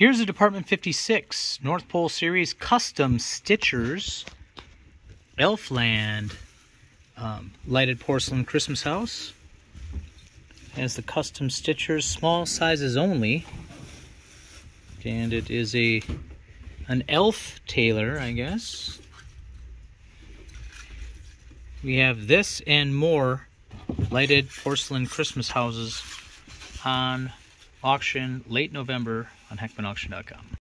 Here's a Department 56 North Pole Series Custom Stitchers Elfland um, lighted porcelain Christmas house. Has the custom stitchers, small sizes only. And it is a an elf tailor, I guess. We have this and more lighted porcelain Christmas houses on auction late November on hueckmanauction.com.